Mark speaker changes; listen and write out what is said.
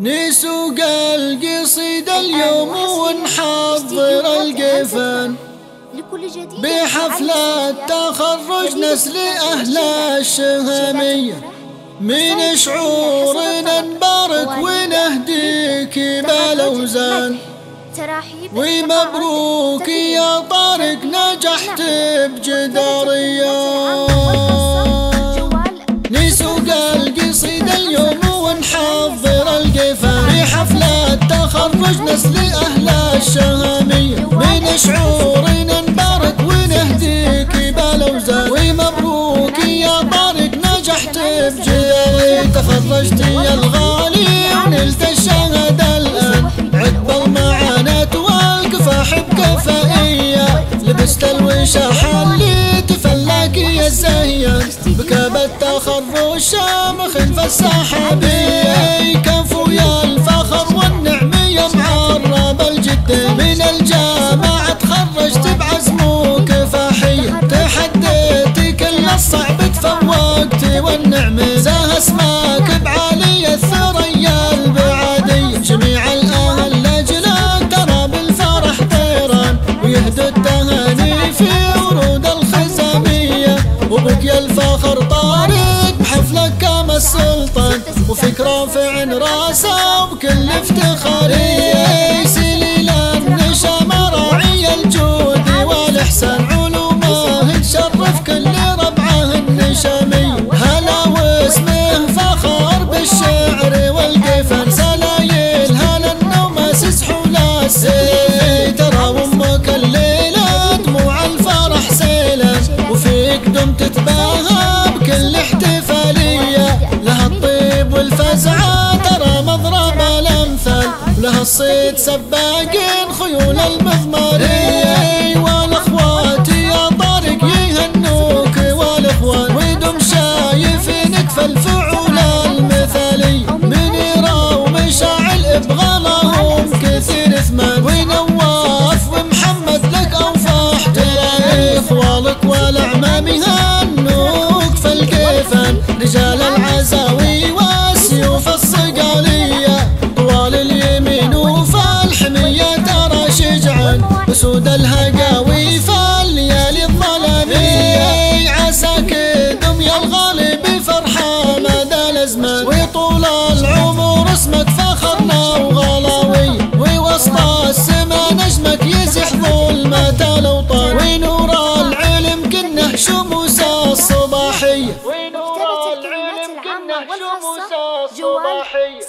Speaker 1: نسوق القصيد اليوم ونحضر القفن
Speaker 2: بحفلة
Speaker 1: تخرج نسل أهل الشهامية. من شعورنا نبارك ونهديك بالأوزان
Speaker 2: ومبروك يا
Speaker 1: طارق نجحت بجدارية.
Speaker 2: تخرج نسل أهل الشهامية
Speaker 1: من شعورنا نبارك ونهديك بالأوزان ومبروك يا طارق نجحت بجدارية تخرجت يا الغالي ونلت الشهادة الآن. عقب المعاناة والكفاح بكفائية. لبست الوشاح اللي تفلك يا الزهيان بكاب التخرج شامخ فالسحابية كفو يا الفخر الفخر طارق بحفلك كما السلطان وفيك رافع راسه بكل افتخارية. الصيد سباقين خيول المضمارية والاخوات يا طارق يهنوك والإخوان ودم شايفينك فالفعول المثالي. من يرى ومشاعل ابغالهم كثير ثمان ونواف ومحمد لك أوفاح تلاقي اخوالك والاعمام يهنوك فالكيفان رجال العزاوي وسود الهقاوي فالليالي الظلامية إيه، عساك دمية الغالي بفرحة مدى الأزمان وطول العمر اسمك فخرنا وغلاوي. ووسط السما نجمك يزح ظلمة الأوطان ونور العلم كنه شموس الصباحية ونور العلم كنه شموس الصباحية